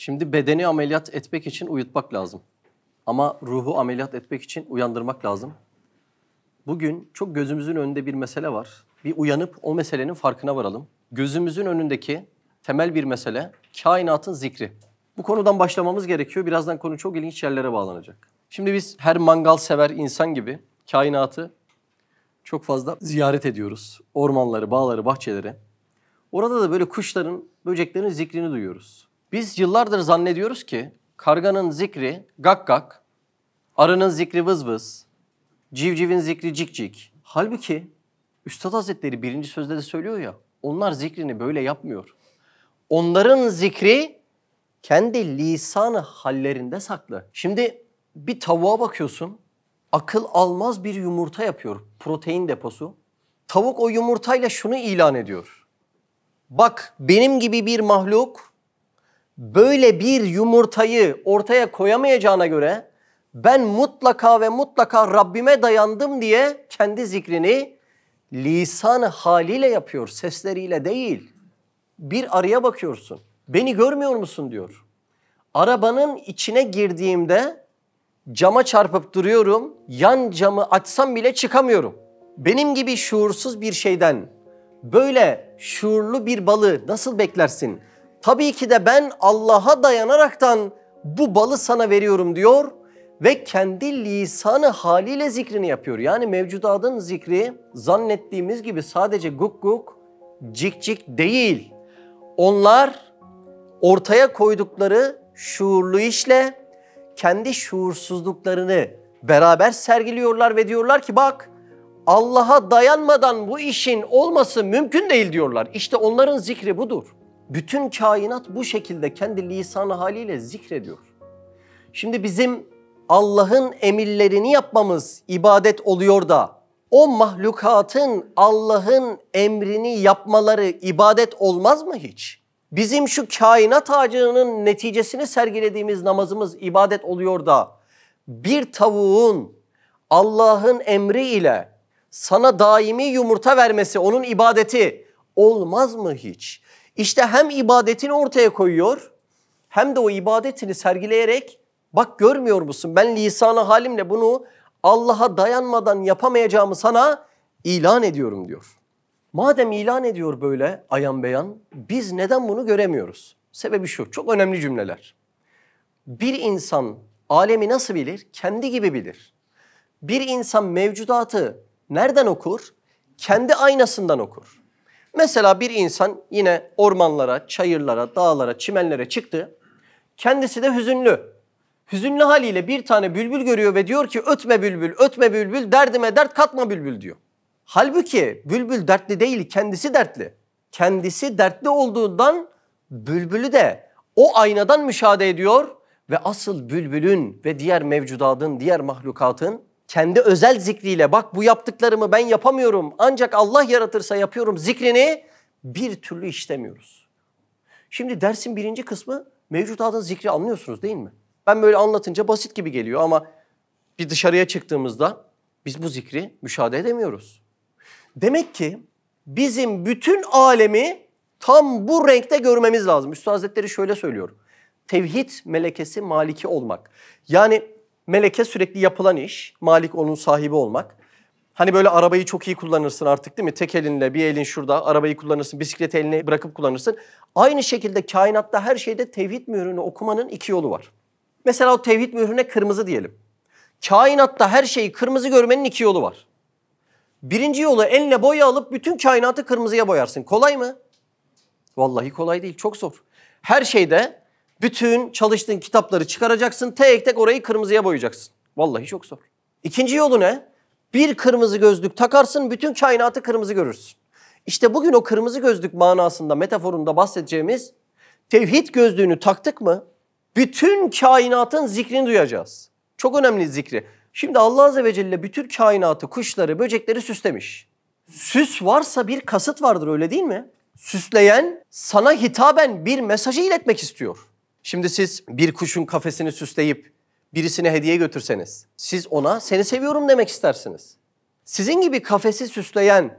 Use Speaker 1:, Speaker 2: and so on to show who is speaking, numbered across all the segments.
Speaker 1: Şimdi bedeni ameliyat etmek için uyutmak lazım. Ama ruhu ameliyat etmek için uyandırmak lazım. Bugün çok gözümüzün önünde bir mesele var. Bir uyanıp o meselenin farkına varalım. Gözümüzün önündeki temel bir mesele kainatın zikri. Bu konudan başlamamız gerekiyor. Birazdan konu çok ilginç yerlere bağlanacak. Şimdi biz her mangal sever insan gibi kainatı çok fazla ziyaret ediyoruz. Ormanları, bağları, bahçeleri. Orada da böyle kuşların, böceklerin zikrini duyuyoruz. Biz yıllardır zannediyoruz ki karganın zikri gak gak, arının zikri vız vız, civcivin zikri cik cik. Halbuki Üstad Hazretleri birinci sözde de söylüyor ya, onlar zikrini böyle yapmıyor. Onların zikri kendi lisanı hallerinde saklı. Şimdi bir tavuğa bakıyorsun, akıl almaz bir yumurta yapıyor, protein deposu. Tavuk o yumurtayla şunu ilan ediyor. Bak benim gibi bir mahluk böyle bir yumurtayı ortaya koyamayacağına göre ben mutlaka ve mutlaka Rabbime dayandım diye kendi zikrini lisan haliyle yapıyor, sesleriyle değil. Bir araya bakıyorsun. Beni görmüyor musun diyor. Arabanın içine girdiğimde cama çarpıp duruyorum. Yan camı açsam bile çıkamıyorum. Benim gibi şuursuz bir şeyden böyle şuurlu bir balı nasıl beklersin? Tabii ki de ben Allah'a dayanaraktan bu balı sana veriyorum diyor ve kendi lisanı haliyle zikrini yapıyor. Yani mevcudatın zikri zannettiğimiz gibi sadece guk guk, cik cik değil. Onlar ortaya koydukları şuurlu işle kendi şuursuzluklarını beraber sergiliyorlar ve diyorlar ki bak Allah'a dayanmadan bu işin olması mümkün değil diyorlar. İşte onların zikri budur. Bütün kainat bu şekilde kendi lisanı haliyle zikrediyor. Şimdi bizim Allah'ın emirlerini yapmamız ibadet oluyor da o mahlukatın Allah'ın emrini yapmaları ibadet olmaz mı hiç? Bizim şu kainat ağacının neticesini sergilediğimiz namazımız ibadet oluyor da bir tavuğun Allah'ın emri ile sana daimi yumurta vermesi onun ibadeti olmaz mı hiç? İşte hem ibadetini ortaya koyuyor hem de o ibadetini sergileyerek bak görmüyor musun ben lisanı halimle bunu Allah'a dayanmadan yapamayacağımı sana ilan ediyorum diyor. Madem ilan ediyor böyle ayan beyan biz neden bunu göremiyoruz? Sebebi şu çok önemli cümleler. Bir insan alemi nasıl bilir? Kendi gibi bilir. Bir insan mevcudatı nereden okur? Kendi aynasından okur. Mesela bir insan yine ormanlara, çayırlara, dağlara, çimenlere çıktı. Kendisi de hüzünlü. Hüzünlü haliyle bir tane bülbül görüyor ve diyor ki ötme bülbül, ötme bülbül, derdime dert katma bülbül diyor. Halbuki bülbül dertli değil, kendisi dertli. Kendisi dertli olduğundan bülbülü de o aynadan müşahede ediyor ve asıl bülbülün ve diğer mevcudatın, diğer mahlukatın kendi özel zikriyle bak bu yaptıklarımı ben yapamıyorum ancak Allah yaratırsa yapıyorum zikrini bir türlü işlemiyoruz. Şimdi dersin birinci kısmı mevcudatın zikri anlıyorsunuz değil mi? Ben böyle anlatınca basit gibi geliyor ama bir dışarıya çıktığımızda biz bu zikri müşahede edemiyoruz. Demek ki bizim bütün alemi tam bu renkte görmemiz lazım. Üstad Hazretleri şöyle söylüyor. Tevhid melekesi maliki olmak. Yani meleke sürekli yapılan iş, malik onun sahibi olmak. Hani böyle arabayı çok iyi kullanırsın artık değil mi? Tek elinle bir elin şurada arabayı kullanırsın, bisikleti eline bırakıp kullanırsın. Aynı şekilde kainatta her şeyde tevhid mührünü okumanın iki yolu var. Mesela o tevhid mührüne kırmızı diyelim. Kainatta her şeyi kırmızı görmenin iki yolu var. Birinci yolu eline boya alıp bütün kainatı kırmızıya boyarsın. Kolay mı? Vallahi kolay değil, çok zor. Her şeyde bütün çalıştığın kitapları çıkaracaksın, tek tek orayı kırmızıya boyayacaksın. Vallahi çok zor. İkinci yolu ne? Bir kırmızı gözlük takarsın, bütün kainatı kırmızı görürsün. İşte bugün o kırmızı gözlük manasında, metaforunda bahsedeceğimiz tevhid gözlüğünü taktık mı bütün kainatın zikrini duyacağız. Çok önemli zikri. Şimdi Allah Azze ve Celle bütün kainatı, kuşları, böcekleri süslemiş. Süs varsa bir kasıt vardır öyle değil mi? Süsleyen sana hitaben bir mesajı iletmek istiyor. Şimdi siz bir kuşun kafesini süsleyip birisine hediye götürseniz siz ona seni seviyorum demek istersiniz. Sizin gibi kafesi süsleyen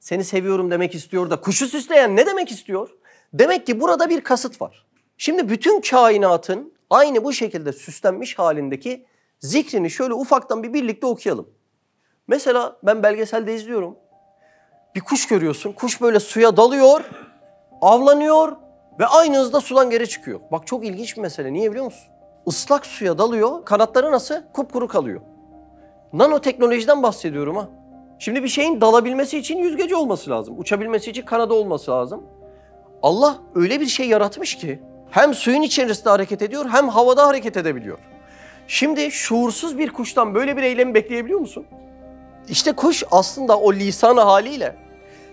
Speaker 1: seni seviyorum demek istiyor da kuşu süsleyen ne demek istiyor? Demek ki burada bir kasıt var. Şimdi bütün kainatın aynı bu şekilde süslenmiş halindeki zikrini şöyle ufaktan bir birlikte okuyalım. Mesela ben belgeselde izliyorum. Bir kuş görüyorsun. Kuş böyle suya dalıyor, avlanıyor ve aynı hızda sudan geri çıkıyor. Bak çok ilginç bir mesele. Niye biliyor musun? Islak suya dalıyor, kanatları nasıl? Kupkuru kalıyor. Nanoteknolojiden bahsediyorum ha. Şimdi bir şeyin dalabilmesi için yüzgeci olması lazım. Uçabilmesi için kanadı olması lazım. Allah öyle bir şey yaratmış ki hem suyun içerisinde hareket ediyor hem havada hareket edebiliyor. Şimdi şuursuz bir kuştan böyle bir eylemi bekleyebiliyor musun? İşte kuş aslında o lisanı haliyle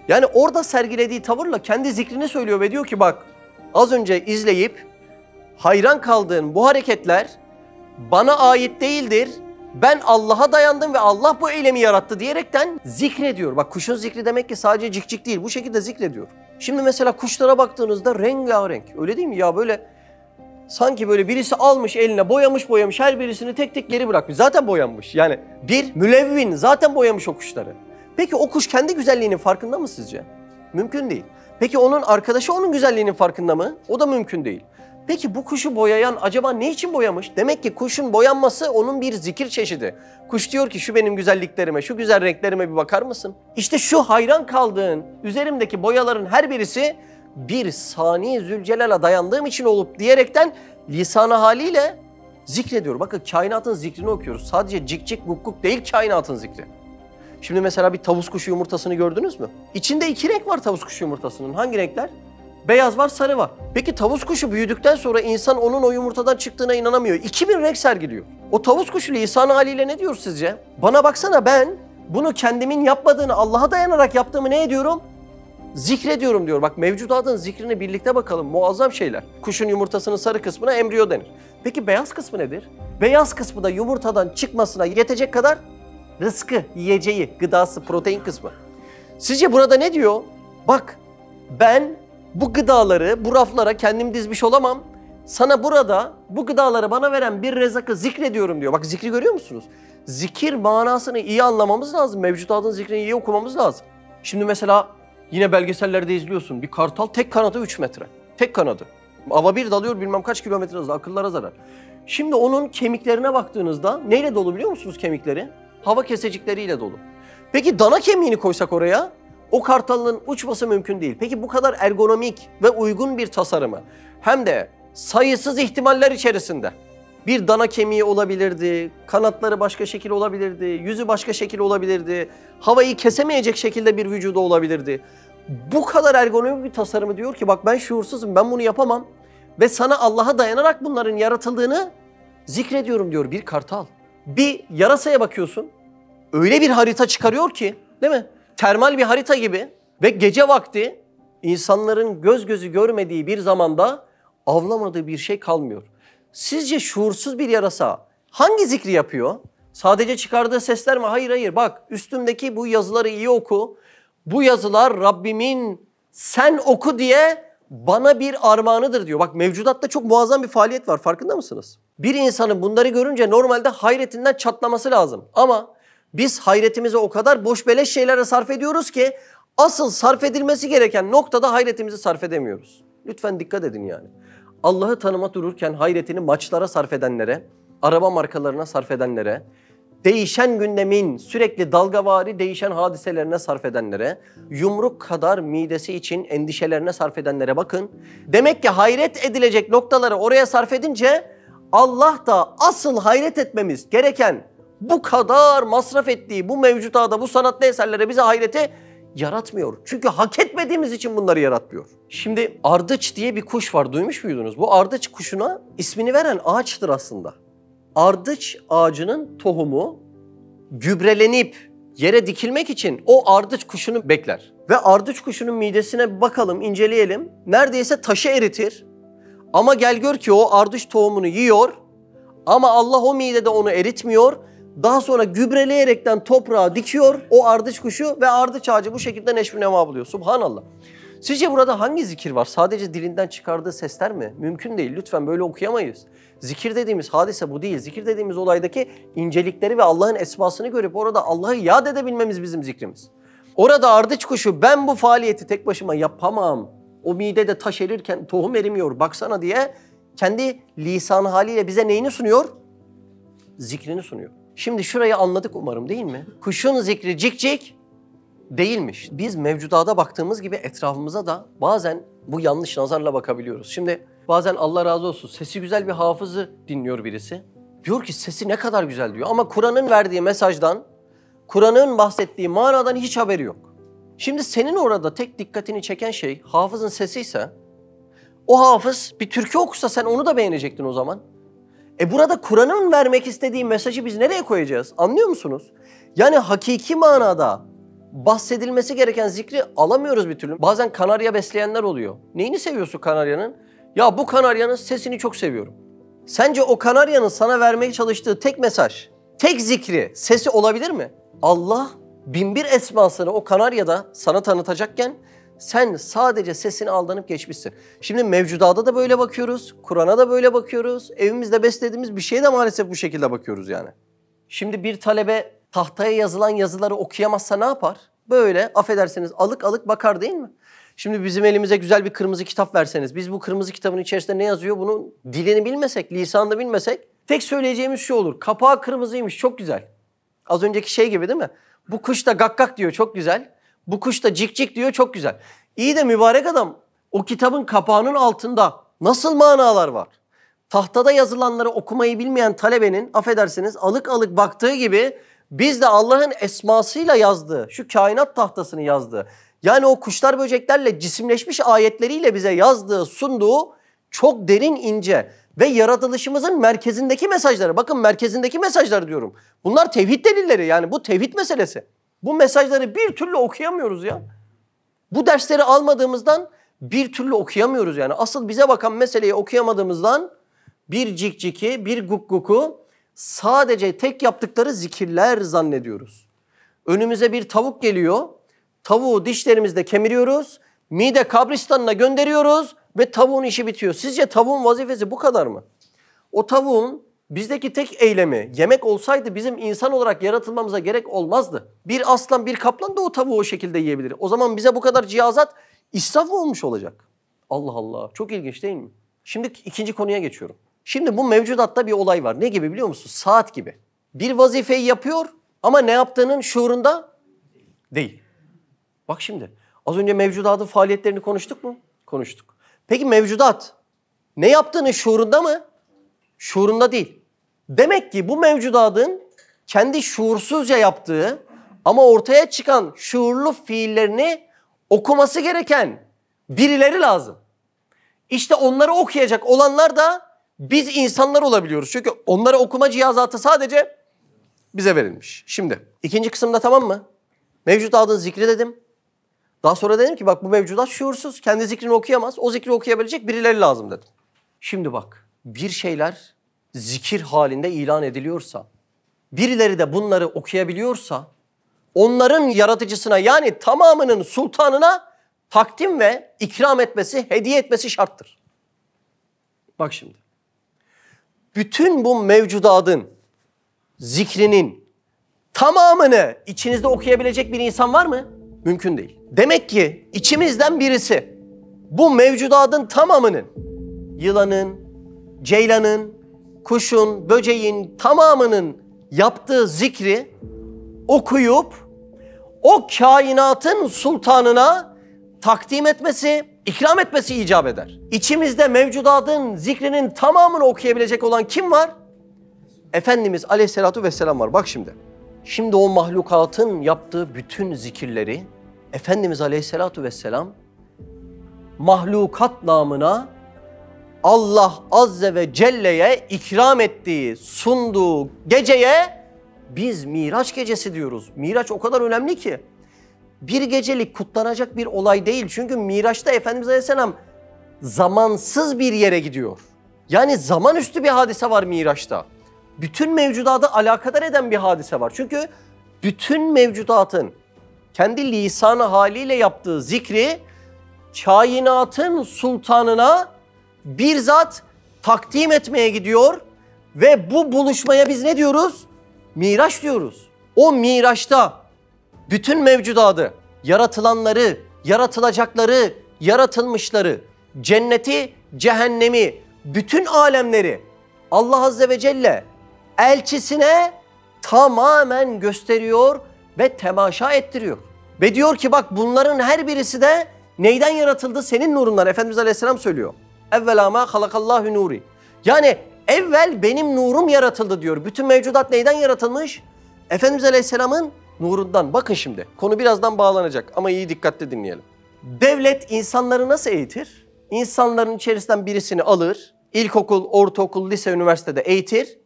Speaker 1: yani orada sergilediği tavırla kendi zikrini söylüyor ve diyor ki bak az önce izleyip hayran kaldığın bu hareketler bana ait değildir. Ben Allah'a dayandım ve Allah bu eylemi yarattı diyerekten zikrediyor. Bak kuşun zikri demek ki sadece cik cik değil bu şekilde zikrediyor. Şimdi mesela kuşlara baktığınızda rengarenk öyle değil mi ya böyle sanki böyle birisi almış eline boyamış boyamış her birisini tek tek geri bırakmış. Zaten boyanmış yani bir mülevvin zaten boyamış o kuşları. Peki o kuş kendi güzelliğinin farkında mı sizce? Mümkün değil. Peki onun arkadaşı onun güzelliğinin farkında mı? O da mümkün değil. Peki bu kuşu boyayan acaba ne için boyamış? Demek ki kuşun boyanması onun bir zikir çeşidi. Kuş diyor ki şu benim güzelliklerime, şu güzel renklerime bir bakar mısın? İşte şu hayran kaldığın üzerimdeki boyaların her birisi bir sani Zülcelal'a dayandığım için olup diyerekten lisanı haliyle zikrediyor. Bakın kainatın zikrini okuyoruz. Sadece cik cik guk guk değil kainatın zikri. Şimdi mesela bir tavus kuşu yumurtasını gördünüz mü? İçinde iki renk var tavus kuşu yumurtasının. Hangi renkler? Beyaz var, sarı var. Peki tavus kuşu büyüdükten sonra insan onun o yumurtadan çıktığına inanamıyor. 2000 renk sergiliyor. O tavus kuşu lisan haliyle ne diyor sizce? Bana baksana ben bunu kendimin yapmadığını Allah'a dayanarak yaptığımı ne ediyorum? Zikrediyorum diyor. Bak mevcudatın zikrini birlikte bakalım. Muazzam şeyler. Kuşun yumurtasının sarı kısmına embriyo denir. Peki beyaz kısmı nedir? Beyaz kısmı da yumurtadan çıkmasına yetecek kadar rızkı, yiyeceği, gıdası, protein kısmı. Sizce burada ne diyor? Bak ben bu gıdaları bu raflara kendim dizmiş olamam. Sana burada bu gıdaları bana veren bir rezakı zikrediyorum diyor. Bak zikri görüyor musunuz? Zikir manasını iyi anlamamız lazım. Mevcudatın zikrini iyi okumamız lazım. Şimdi mesela yine belgesellerde izliyorsun. Bir kartal tek kanadı 3 metre. Tek kanadı. Ava bir dalıyor bilmem kaç kilometre hızla akıllara zarar. Şimdi onun kemiklerine baktığınızda neyle dolu biliyor musunuz kemikleri? Hava kesecikleriyle dolu. Peki dana kemiğini koysak oraya o kartalın uçması mümkün değil. Peki bu kadar ergonomik ve uygun bir tasarımı hem de sayısız ihtimaller içerisinde bir dana kemiği olabilirdi, kanatları başka şekil olabilirdi, yüzü başka şekil olabilirdi, havayı kesemeyecek şekilde bir vücudu olabilirdi. Bu kadar ergonomik bir tasarımı diyor ki bak ben şuursuzum ben bunu yapamam ve sana Allah'a dayanarak bunların yaratıldığını zikrediyorum diyor bir kartal. Bir yarasaya bakıyorsun öyle bir harita çıkarıyor ki değil mi? termal bir harita gibi ve gece vakti insanların göz gözü görmediği bir zamanda avlamadığı bir şey kalmıyor. Sizce şuursuz bir yarasa hangi zikri yapıyor? Sadece çıkardığı sesler mi? Hayır hayır bak üstümdeki bu yazıları iyi oku. Bu yazılar Rabbimin sen oku diye bana bir armağanıdır diyor. Bak mevcudatta çok muazzam bir faaliyet var farkında mısınız? Bir insanın bunları görünce normalde hayretinden çatlaması lazım. Ama biz hayretimizi o kadar boş beleş şeylere sarf ediyoruz ki asıl sarf edilmesi gereken noktada hayretimizi sarf edemiyoruz. Lütfen dikkat edin yani. Allah'ı tanıma dururken hayretini maçlara sarf edenlere, araba markalarına sarf edenlere, değişen gündemin sürekli dalgavari değişen hadiselerine sarf edenlere, yumruk kadar midesi için endişelerine sarf edenlere bakın. Demek ki hayret edilecek noktaları oraya sarf edince Allah da asıl hayret etmemiz gereken bu kadar masraf ettiği bu mevcutada, bu sanatlı eserlere bize hayreti yaratmıyor. Çünkü hak etmediğimiz için bunları yaratmıyor. Şimdi ardıç diye bir kuş var. Duymuş muydunuz? Bu ardıç kuşuna ismini veren ağaçtır aslında. Ardıç ağacının tohumu gübrelenip yere dikilmek için o ardıç kuşunu bekler. Ve ardıç kuşunun midesine bakalım, inceleyelim. Neredeyse taşı eritir. Ama gel gör ki o ardıç tohumunu yiyor. Ama Allah o midede onu eritmiyor daha sonra gübreleyerekten toprağa dikiyor o ardıç kuşu ve ardıç ağacı bu şekilde neşvi nema buluyor. Subhanallah. Sizce burada hangi zikir var? Sadece dilinden çıkardığı sesler mi? Mümkün değil. Lütfen böyle okuyamayız. Zikir dediğimiz hadise bu değil. Zikir dediğimiz olaydaki incelikleri ve Allah'ın esmasını görüp orada Allah'ı yad edebilmemiz bizim zikrimiz. Orada ardıç kuşu ben bu faaliyeti tek başıma yapamam O midede taş erirken tohum erimiyor baksana diye kendi lisan haliyle bize neyini sunuyor? Zikrini sunuyor. Şimdi şurayı anladık umarım değil mi? Kuşun zikri cik cik değilmiş. Biz mevcudata baktığımız gibi etrafımıza da bazen bu yanlış nazarla bakabiliyoruz. Şimdi bazen Allah razı olsun sesi güzel bir hafızı dinliyor birisi. Diyor ki sesi ne kadar güzel diyor ama Kur'an'ın verdiği mesajdan, Kur'an'ın bahsettiği manadan hiç haberi yok. Şimdi senin orada tek dikkatini çeken şey hafızın sesi ise o hafız bir türkü okusa sen onu da beğenecektin o zaman. E burada Kur'an'ın vermek istediği mesajı biz nereye koyacağız? Anlıyor musunuz? Yani hakiki manada bahsedilmesi gereken zikri alamıyoruz bir türlü. Bazen kanarya besleyenler oluyor. Neyini seviyorsun kanaryanın? Ya bu kanaryanın sesini çok seviyorum. Sence o kanaryanın sana vermeye çalıştığı tek mesaj, tek zikri, sesi olabilir mi? Allah binbir esmasını o kanaryada sana tanıtacakken sen sadece sesini aldanıp geçmişsin. Şimdi mevcudada da böyle bakıyoruz, Kur'an'a da böyle bakıyoruz, evimizde beslediğimiz bir şeye de maalesef bu şekilde bakıyoruz yani. Şimdi bir talebe tahtaya yazılan yazıları okuyamazsa ne yapar? Böyle affedersiniz alık alık bakar değil mi? Şimdi bizim elimize güzel bir kırmızı kitap verseniz, biz bu kırmızı kitabın içerisinde ne yazıyor bunun dilini bilmesek, lisanını bilmesek tek söyleyeceğimiz şu olur. Kapağı kırmızıymış, çok güzel. Az önceki şey gibi değil mi? Bu kuş da gak gak diyor, çok güzel. Bu kuş da cik cik diyor, çok güzel. İyi de mübarek adam, o kitabın kapağının altında nasıl manalar var? Tahtada yazılanları okumayı bilmeyen talebenin, affedersiniz, alık alık baktığı gibi biz de Allah'ın esmasıyla yazdığı, şu kainat tahtasını yazdığı, yani o kuşlar böceklerle cisimleşmiş ayetleriyle bize yazdığı, sunduğu çok derin ince ve yaratılışımızın merkezindeki mesajları. Bakın merkezindeki mesajları diyorum. Bunlar tevhid delilleri yani bu tevhid meselesi. Bu mesajları bir türlü okuyamıyoruz ya. Bu dersleri almadığımızdan bir türlü okuyamıyoruz yani. Asıl bize bakan meseleyi okuyamadığımızdan bir cikciki, bir gukguku sadece tek yaptıkları zikirler zannediyoruz. Önümüze bir tavuk geliyor. Tavuğu dişlerimizde kemiriyoruz. Mide kabristanına gönderiyoruz ve tavuğun işi bitiyor. Sizce tavuğun vazifesi bu kadar mı? O tavuğun bizdeki tek eylemi yemek olsaydı bizim insan olarak yaratılmamıza gerek olmazdı. Bir aslan bir kaplan da o tavuğu o şekilde yiyebilir. O zaman bize bu kadar cihazat israf mı olmuş olacak? Allah Allah çok ilginç değil mi? Şimdi ikinci konuya geçiyorum. Şimdi bu mevcudatta bir olay var. Ne gibi biliyor musun? Saat gibi. Bir vazifeyi yapıyor ama ne yaptığının şuurunda değil. Bak şimdi az önce mevcudatın faaliyetlerini konuştuk mu? Konuştuk. Peki mevcudat ne yaptığının şuurunda mı? Şuurunda değil. Demek ki bu mevcudatın kendi şuursuzca yaptığı ama ortaya çıkan şuurlu fiillerini okuması gereken birileri lazım. İşte onları okuyacak olanlar da biz insanlar olabiliyoruz. Çünkü onlara okuma cihazatı sadece bize verilmiş. Şimdi ikinci kısımda tamam mı? Mevcudatın zikri dedim. Daha sonra dedim ki bak bu mevcudat şuursuz. Kendi zikrini okuyamaz. O zikri okuyabilecek birileri lazım dedim. Şimdi bak bir şeyler zikir halinde ilan ediliyorsa, birileri de bunları okuyabiliyorsa, onların yaratıcısına yani tamamının sultanına takdim ve ikram etmesi, hediye etmesi şarttır. Bak şimdi. Bütün bu mevcudatın zikrinin tamamını içinizde okuyabilecek bir insan var mı? Mümkün değil. Demek ki içimizden birisi bu mevcudatın tamamının yılanın, ceylanın, kuşun, böceğin tamamının yaptığı zikri okuyup o kainatın sultanına takdim etmesi, ikram etmesi icap eder. İçimizde mevcudatın zikrinin tamamını okuyabilecek olan kim var? Efendimiz Aleyhisselatu Vesselam var. Bak şimdi. Şimdi o mahlukatın yaptığı bütün zikirleri Efendimiz Aleyhisselatu Vesselam mahlukat namına Allah Azze ve Celle'ye ikram ettiği, sunduğu geceye biz Miraç gecesi diyoruz. Miraç o kadar önemli ki. Bir gecelik kutlanacak bir olay değil. Çünkü Miraç'ta Efendimiz Aleyhisselam zamansız bir yere gidiyor. Yani zaman üstü bir hadise var Miraç'ta. Bütün mevcudatı alakadar eden bir hadise var. Çünkü bütün mevcudatın kendi lisanı haliyle yaptığı zikri kainatın sultanına bir zat takdim etmeye gidiyor ve bu buluşmaya biz ne diyoruz? Miraç diyoruz. O Miraç'ta bütün mevcudatı, yaratılanları, yaratılacakları, yaratılmışları, cenneti, cehennemi, bütün alemleri Allah Azze ve Celle elçisine tamamen gösteriyor ve temaşa ettiriyor. Ve diyor ki bak bunların her birisi de neyden yaratıldı? Senin nurundan. Efendimiz Aleyhisselam söylüyor. Evvela ma halakallahu nuri. Yani evvel benim nurum yaratıldı diyor. Bütün mevcudat neyden yaratılmış? Efendimiz Aleyhisselam'ın nurundan. Bakın şimdi konu birazdan bağlanacak ama iyi dikkatli dinleyelim. Devlet insanları nasıl eğitir? İnsanların içerisinden birisini alır, ilkokul, ortaokul, lise, üniversitede eğitir.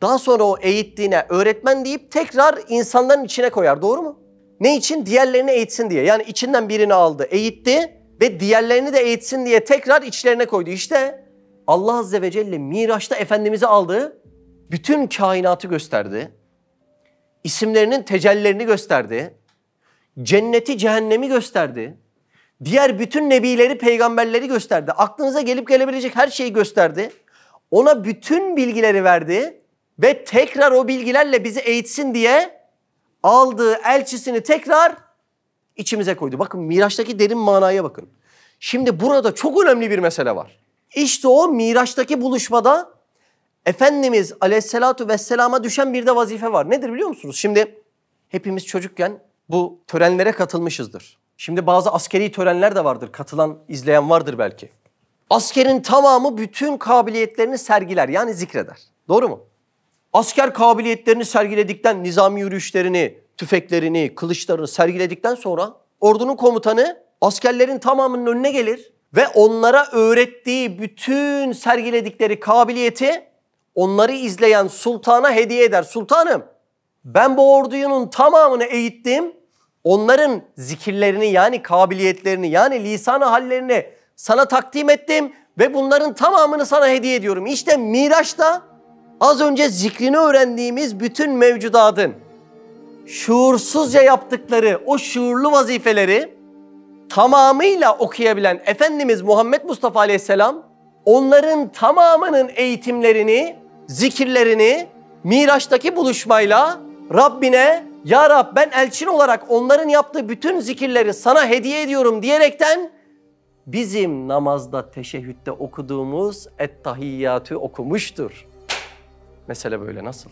Speaker 1: Daha sonra o eğittiğine öğretmen deyip tekrar insanların içine koyar. Doğru mu? Ne için? Diğerlerini eğitsin diye. Yani içinden birini aldı, eğitti ve diğerlerini de eğitsin diye tekrar içlerine koydu. İşte Allah Azze ve Celle Miraç'ta Efendimiz'i aldı, bütün kainatı gösterdi. İsimlerinin tecellilerini gösterdi. Cenneti, cehennemi gösterdi. Diğer bütün nebileri, peygamberleri gösterdi. Aklınıza gelip gelebilecek her şeyi gösterdi. Ona bütün bilgileri verdi ve tekrar o bilgilerle bizi eğitsin diye aldığı elçisini tekrar içimize koydu. Bakın Miraç'taki derin manaya bakın. Şimdi burada çok önemli bir mesele var. İşte o Miraç'taki buluşmada Efendimiz Aleyhisselatu Vesselam'a düşen bir de vazife var. Nedir biliyor musunuz? Şimdi hepimiz çocukken bu törenlere katılmışızdır. Şimdi bazı askeri törenler de vardır. Katılan, izleyen vardır belki. Askerin tamamı bütün kabiliyetlerini sergiler yani zikreder. Doğru mu? Asker kabiliyetlerini sergiledikten, nizami yürüyüşlerini, tüfeklerini, kılıçlarını sergiledikten sonra ordunun komutanı askerlerin tamamının önüne gelir ve onlara öğrettiği bütün sergiledikleri kabiliyeti onları izleyen sultana hediye eder. Sultanım ben bu orduyunun tamamını eğittim. Onların zikirlerini yani kabiliyetlerini yani lisan hallerini sana takdim ettim ve bunların tamamını sana hediye ediyorum. İşte Miraç'ta az önce zikrini öğrendiğimiz bütün mevcudatın şuursuzca yaptıkları o şuurlu vazifeleri tamamıyla okuyabilen Efendimiz Muhammed Mustafa Aleyhisselam onların tamamının eğitimlerini, zikirlerini Miraç'taki buluşmayla Rabbine Ya Rab ben elçin olarak onların yaptığı bütün zikirleri sana hediye ediyorum diyerekten bizim namazda teşehhütte okuduğumuz Ettahiyyatü okumuştur. Mesele böyle nasıl?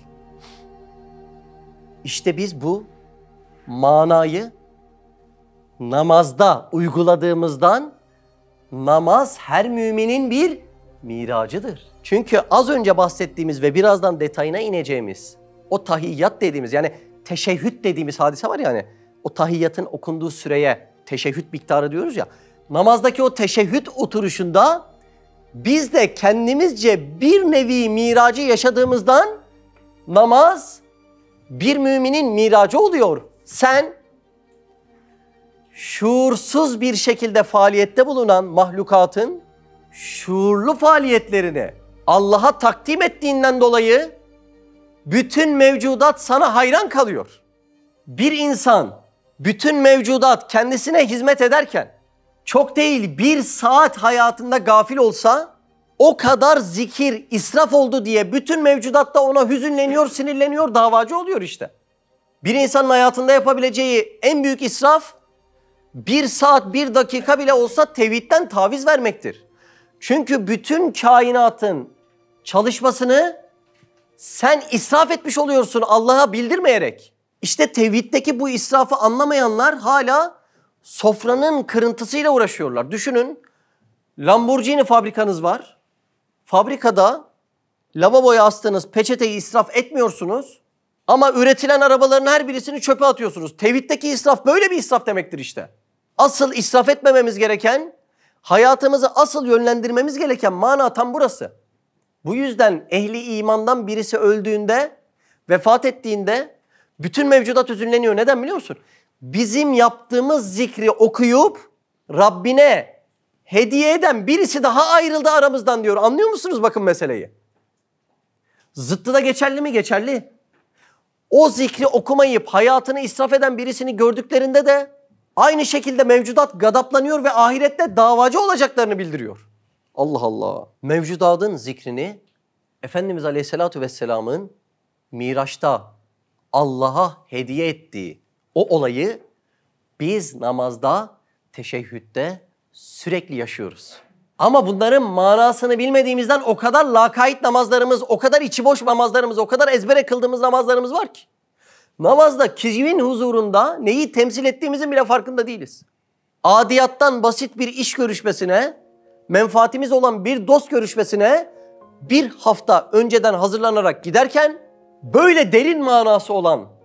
Speaker 1: İşte biz bu manayı namazda uyguladığımızdan namaz her müminin bir miracıdır. Çünkü az önce bahsettiğimiz ve birazdan detayına ineceğimiz o tahiyyat dediğimiz yani teşehhüt dediğimiz hadise var ya hani o tahiyyatın okunduğu süreye teşehhüt miktarı diyoruz ya. Namazdaki o teşehhüt oturuşunda biz de kendimizce bir nevi miracı yaşadığımızdan namaz bir müminin miracı oluyor. Sen şuursuz bir şekilde faaliyette bulunan mahlukatın şuurlu faaliyetlerini Allah'a takdim ettiğinden dolayı bütün mevcudat sana hayran kalıyor. Bir insan bütün mevcudat kendisine hizmet ederken çok değil bir saat hayatında gafil olsa o kadar zikir israf oldu diye bütün mevcudatta ona hüzünleniyor, sinirleniyor, davacı oluyor işte. Bir insanın hayatında yapabileceği en büyük israf bir saat bir dakika bile olsa tevhidden taviz vermektir. Çünkü bütün kainatın çalışmasını sen israf etmiş oluyorsun Allah'a bildirmeyerek. İşte tevhiddeki bu israfı anlamayanlar hala sofranın kırıntısıyla uğraşıyorlar. Düşünün Lamborghini fabrikanız var. Fabrikada lavaboya astığınız peçeteyi israf etmiyorsunuz. Ama üretilen arabaların her birisini çöpe atıyorsunuz. Tevhiddeki israf böyle bir israf demektir işte. Asıl israf etmememiz gereken, hayatımızı asıl yönlendirmemiz gereken mana tam burası. Bu yüzden ehli imandan birisi öldüğünde, vefat ettiğinde bütün mevcudat üzünleniyor. Neden biliyor musun? Bizim yaptığımız zikri okuyup Rabbine hediye eden birisi daha ayrıldı aramızdan diyor. Anlıyor musunuz bakın meseleyi? Zıttı da geçerli mi? Geçerli. O zikri okumayıp hayatını israf eden birisini gördüklerinde de aynı şekilde mevcudat gadaplanıyor ve ahirette davacı olacaklarını bildiriyor. Allah Allah. Mevcudatın zikrini Efendimiz Aleyhisselatü Vesselam'ın Miraç'ta Allah'a hediye ettiği o olayı biz namazda, teşehhütte sürekli yaşıyoruz. Ama bunların manasını bilmediğimizden o kadar lakayt namazlarımız, o kadar içi boş namazlarımız, o kadar ezbere kıldığımız namazlarımız var ki. Namazda kimin huzurunda neyi temsil ettiğimizin bile farkında değiliz. Adiyattan basit bir iş görüşmesine, menfaatimiz olan bir dost görüşmesine bir hafta önceden hazırlanarak giderken böyle derin manası olan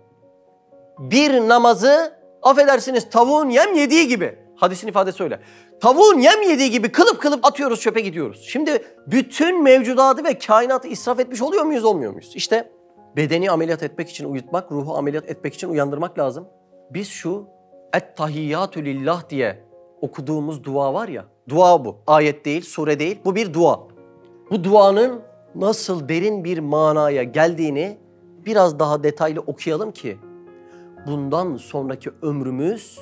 Speaker 1: bir namazı affedersiniz tavuğun yem yediği gibi hadisin ifadesi öyle. Tavuğun yem yediği gibi kılıp kılıp atıyoruz çöpe gidiyoruz. Şimdi bütün mevcudatı ve kainatı israf etmiş oluyor muyuz olmuyor muyuz? İşte bedeni ameliyat etmek için uyutmak, ruhu ameliyat etmek için uyandırmak lazım. Biz şu et tahiyyatü lillah diye okuduğumuz dua var ya, dua bu. Ayet değil, sure değil, bu bir dua. Bu duanın nasıl derin bir manaya geldiğini biraz daha detaylı okuyalım ki bundan sonraki ömrümüz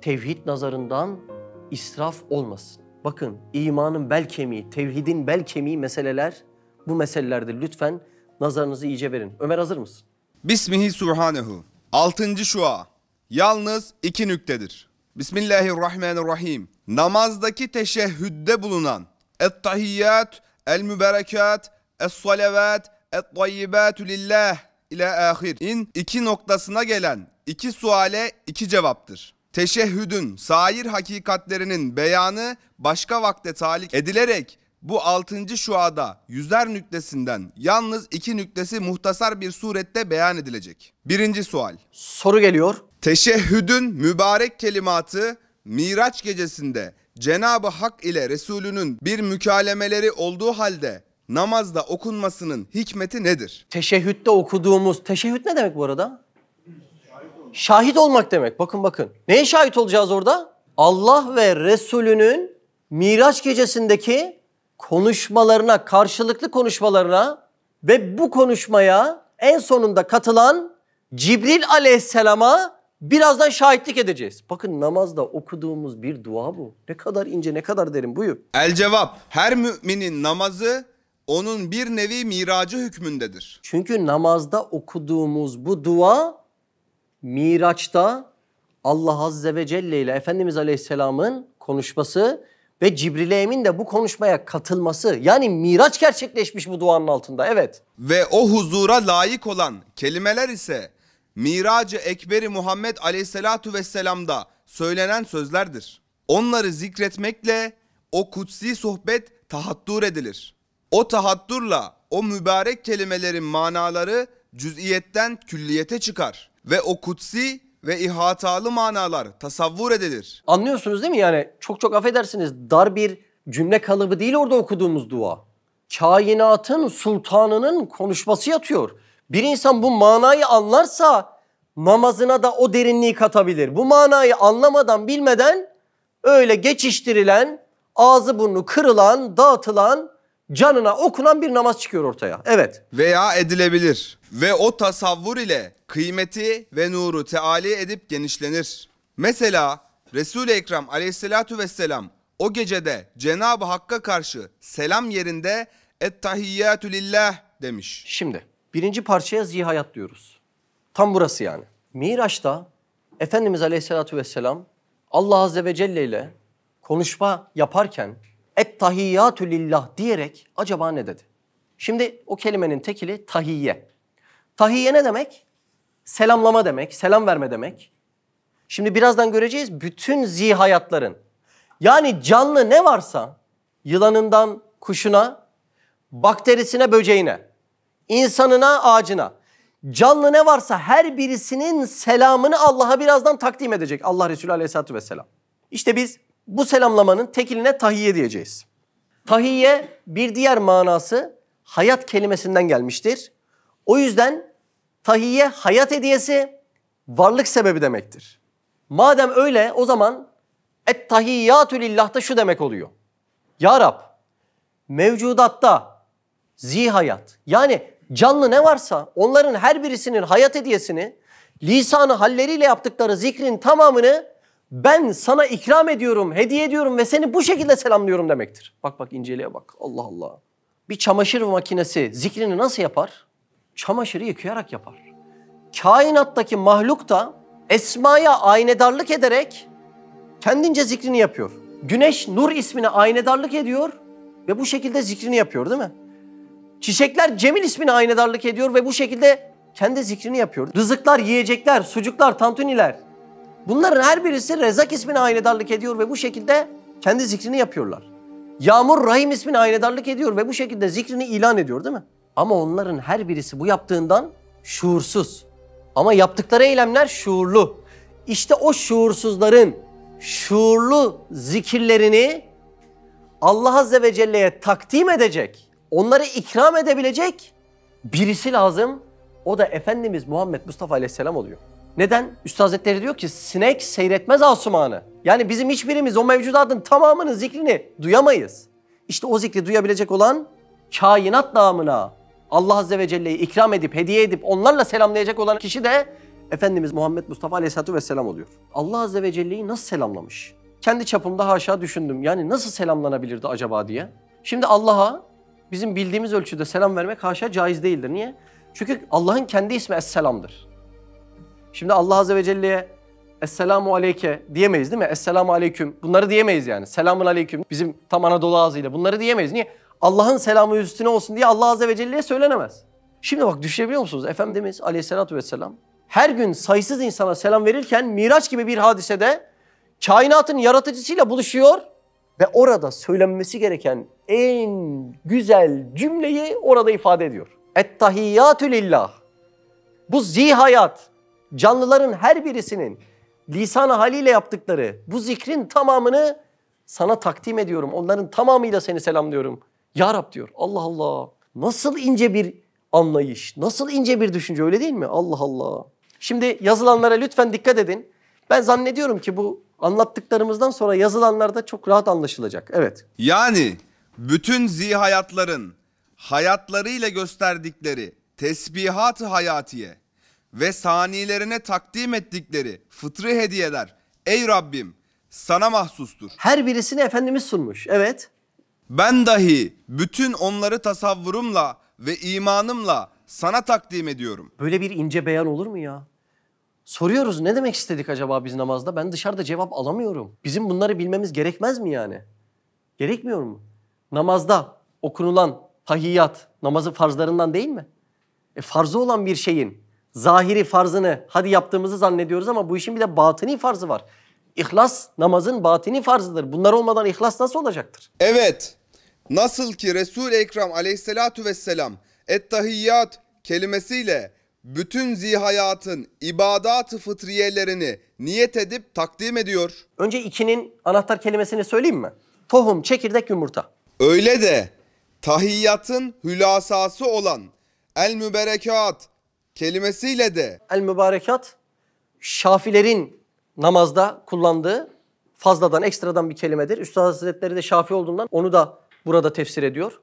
Speaker 1: tevhid nazarından israf olmasın. Bakın imanın bel kemiği, tevhidin bel kemiği meseleler bu meselelerdir. Lütfen nazarınızı iyice verin. Ömer hazır mısın?
Speaker 2: Bismihi Subhanehu. Altıncı şua. Yalnız iki nüktedir. Bismillahirrahmanirrahim. Namazdaki teşehhüdde bulunan et-tahiyyat, el-müberekat, es-salavat, et-tayyibatü lillah ile ahir in iki noktasına gelen iki suale iki cevaptır. Teşehhüdün sair hakikatlerinin beyanı başka vakte talik edilerek bu altıncı şuada yüzer nüktesinden yalnız iki nüktesi muhtasar bir surette beyan edilecek. Birinci sual.
Speaker 1: Soru geliyor.
Speaker 2: Teşehhüdün mübarek kelimatı Miraç gecesinde Cenab-ı Hak ile Resulünün bir mükalemeleri olduğu halde namazda okunmasının hikmeti nedir?
Speaker 1: Teşehhütte okuduğumuz, teşehhüt ne demek bu arada? Şahit olmak demek. Bakın bakın. Neye şahit olacağız orada? Allah ve Resulünün Miraç gecesindeki konuşmalarına, karşılıklı konuşmalarına ve bu konuşmaya en sonunda katılan Cibril aleyhisselama birazdan şahitlik edeceğiz. Bakın namazda okuduğumuz bir dua bu. Ne kadar ince, ne kadar derin. Buyur.
Speaker 2: El cevap her müminin namazı onun bir nevi miracı hükmündedir.
Speaker 1: Çünkü namazda okuduğumuz bu dua Miraç'ta Allah Azze ve Celle ile Efendimiz Aleyhisselam'ın konuşması ve Cibril Emin de bu konuşmaya katılması. Yani Miraç gerçekleşmiş bu duanın altında. Evet.
Speaker 2: Ve o huzura layık olan kelimeler ise Miracı Ekberi Muhammed Aleyhisselatu Vesselam'da söylenen sözlerdir. Onları zikretmekle o kutsi sohbet tahattur edilir. O tahatturla o mübarek kelimelerin manaları cüz'iyetten külliyete çıkar ve o kutsi ve ihatalı manalar tasavvur edilir.
Speaker 1: Anlıyorsunuz değil mi? Yani çok çok affedersiniz dar bir cümle kalıbı değil orada okuduğumuz dua. Kainatın sultanının konuşması yatıyor. Bir insan bu manayı anlarsa namazına da o derinliği katabilir. Bu manayı anlamadan bilmeden öyle geçiştirilen, ağzı burnu kırılan, dağıtılan, canına okunan bir namaz çıkıyor ortaya. Evet.
Speaker 2: Veya edilebilir. Ve o tasavvur ile kıymeti ve nuru teali edip genişlenir. Mesela Resul-i Ekrem aleyhissalatu vesselam o gecede Cenab-ı Hakk'a karşı selam yerinde et-tahiyyatü lillah demiş.
Speaker 1: Şimdi birinci parçaya zihayat diyoruz. Tam burası yani. Miraç'ta Efendimiz Aleyhisselatü Vesselam Allah Azze ve Celle ile konuşma yaparken et tahiyyatü lillah diyerek acaba ne dedi? Şimdi o kelimenin tekili tahiyye. Tahiyye ne demek? Selamlama demek, selam verme demek. Şimdi birazdan göreceğiz bütün zihayatların. Yani canlı ne varsa yılanından kuşuna, bakterisine, böceğine, insanına, ağacına. Canlı ne varsa her birisinin selamını Allah'a birazdan takdim edecek Allah Resulü Aleyhisselatü Vesselam. İşte biz bu selamlamanın tekiline tahiyye diyeceğiz. Tahiyye bir diğer manası hayat kelimesinden gelmiştir. O yüzden tahiyye hayat hediyesi, varlık sebebi demektir. Madem öyle o zaman et tahiyyatü lillah da şu demek oluyor. Ya Rab mevcudatta zihayat yani canlı ne varsa onların her birisinin hayat hediyesini lisanı halleriyle yaptıkları zikrin tamamını ben sana ikram ediyorum, hediye ediyorum ve seni bu şekilde selamlıyorum demektir. Bak bak inceliğe bak. Allah Allah. Bir çamaşır makinesi zikrini nasıl yapar? Çamaşırı yıkayarak yapar. Kainattaki mahluk da esmaya aynedarlık ederek kendince zikrini yapıyor. Güneş Nur ismine aynedarlık ediyor ve bu şekilde zikrini yapıyor değil mi? Çiçekler Cemil ismine aynedarlık ediyor ve bu şekilde kendi zikrini yapıyor. Rızıklar, yiyecekler, sucuklar, tantuniler. Bunların her birisi Rezak ismine aynedarlık ediyor ve bu şekilde kendi zikrini yapıyorlar. Yağmur Rahim ismine aynedarlık ediyor ve bu şekilde zikrini ilan ediyor değil mi? Ama onların her birisi bu yaptığından şuursuz. Ama yaptıkları eylemler şuurlu. İşte o şuursuzların şuurlu zikirlerini Allah Azze ve Celle'ye takdim edecek, onları ikram edebilecek birisi lazım. O da Efendimiz Muhammed Mustafa Aleyhisselam oluyor. Neden? Üstad Hazretleri diyor ki sinek seyretmez asumanı. Yani bizim hiçbirimiz o mevcudatın tamamının zikrini duyamayız. İşte o zikri duyabilecek olan kainat namına Allah Azze ve Celle'yi ikram edip, hediye edip onlarla selamlayacak olan kişi de Efendimiz Muhammed Mustafa Aleyhisselatü Vesselam oluyor. Allah Azze ve Celle'yi nasıl selamlamış? Kendi çapımda haşa düşündüm. Yani nasıl selamlanabilirdi acaba diye. Şimdi Allah'a bizim bildiğimiz ölçüde selam vermek haşa caiz değildir. Niye? Çünkü Allah'ın kendi ismi Es-Selam'dır. Şimdi Allah Azze ve Celle'ye Esselamu Aleyke diyemeyiz değil mi? Esselamu Aleyküm. Bunları diyemeyiz yani. Selamun Aleyküm. Bizim tam Anadolu ağzıyla. Bunları diyemeyiz. Niye? Allah'ın selamı üstüne olsun diye Allah Azze ve Celle'ye söylenemez. Şimdi bak düşünebiliyor musunuz? Efendimiz Aleyhisselatü Vesselam her gün sayısız insana selam verirken Miraç gibi bir hadisede kainatın yaratıcısıyla buluşuyor ve orada söylenmesi gereken en güzel cümleyi orada ifade ediyor. Ettahiyyatü lillah. Bu zihayat, canlıların her birisinin lisan haliyle yaptıkları bu zikrin tamamını sana takdim ediyorum. Onların tamamıyla seni selamlıyorum. Ya Rab diyor. Allah Allah. Nasıl ince bir anlayış, nasıl ince bir düşünce öyle değil mi? Allah Allah. Şimdi yazılanlara lütfen dikkat edin. Ben zannediyorum ki bu anlattıklarımızdan sonra yazılanlarda çok rahat anlaşılacak. Evet.
Speaker 2: Yani bütün zihayatların hayatlarıyla gösterdikleri tesbihat-ı hayatiye ve sanilerine takdim ettikleri fıtri hediyeler ey Rabbim sana mahsustur.
Speaker 1: Her birisini Efendimiz sunmuş. Evet.
Speaker 2: Ben dahi bütün onları tasavvurumla ve imanımla sana takdim ediyorum.
Speaker 1: Böyle bir ince beyan olur mu ya? Soruyoruz ne demek istedik acaba biz namazda? Ben dışarıda cevap alamıyorum. Bizim bunları bilmemiz gerekmez mi yani? Gerekmiyor mu? Namazda okunulan tahiyyat namazın farzlarından değil mi? E farzı olan bir şeyin zahiri farzını hadi yaptığımızı zannediyoruz ama bu işin bir de batini farzı var. İhlas namazın batini farzıdır. Bunlar olmadan ihlas nasıl olacaktır?
Speaker 2: Evet. Nasıl ki Resul-i Ekrem aleyhissalatu vesselam ettahiyyat kelimesiyle bütün zihayatın ibadat-ı fıtriyelerini niyet edip takdim ediyor.
Speaker 1: Önce ikinin anahtar kelimesini söyleyeyim mi? Tohum, çekirdek, yumurta.
Speaker 2: Öyle de tahiyyatın hülasası olan el müberekat kelimesiyle de
Speaker 1: El mübarekat Şafilerin namazda kullandığı fazladan ekstradan bir kelimedir. Üstad Hazretleri de Şafi olduğundan onu da burada tefsir ediyor.